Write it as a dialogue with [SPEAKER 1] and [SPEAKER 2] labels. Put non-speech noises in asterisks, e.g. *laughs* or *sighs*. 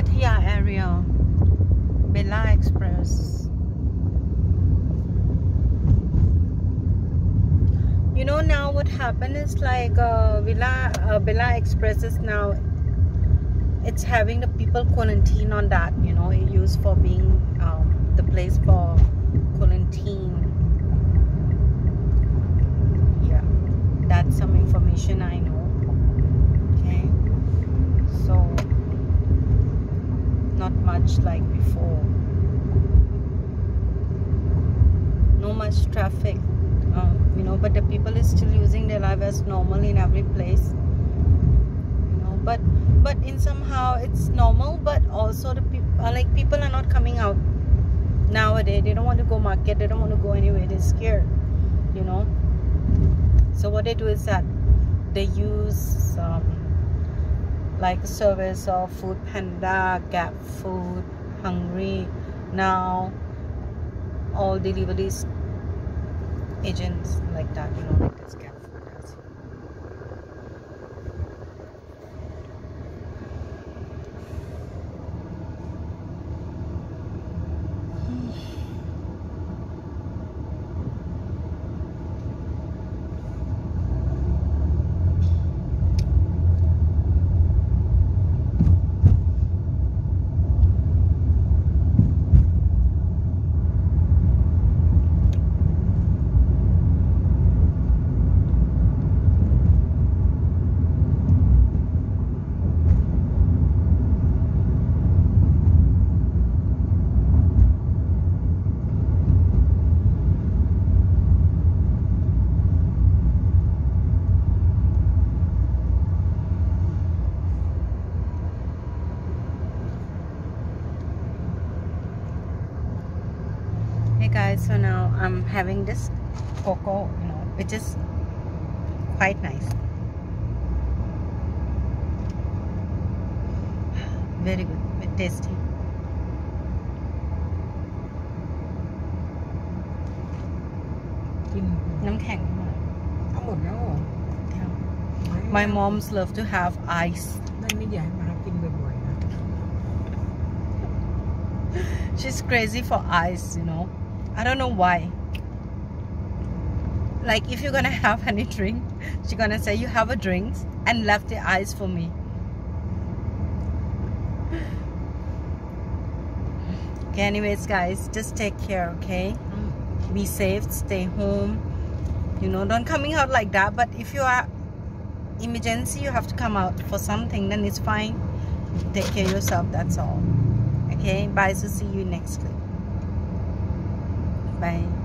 [SPEAKER 1] Pattaya area. Bella Express. You know now what happened is like uh, Villa uh, Bella Express is now it's having the people quarantine on that you know it used for being um, the place for quarantine yeah that's some information I know okay so much like before. No much traffic um, you know but the people is still using their life as normal in every place you know but but in somehow it's normal but also the people uh, like people are not coming out nowadays. They don't want to go market. They don't want to go anywhere. They're scared you know. So what they do is that they use um, like service of food panda Grab Food hungry. Now all deliveries agents like that you know like this Grab guys so now I'm having this cocoa you know which is quite nice. *sighs* Very good very tasty.
[SPEAKER 2] Mm-hmm. Mm-hmm.
[SPEAKER 1] My mom's love to have ice. *laughs* She's crazy for ice, you know. I don't know why. Like if you're gonna *laughs* have any drink she's gonna say you have a drink and left the ice for me. *sighs* Okay anyways guys just take care okay? Mm. Be safe stay home. You know don't coming out like that but if you are emergency you have to come out for something then it's fine. Take care of yourself that's all. Okay? Bye so see you next clip bye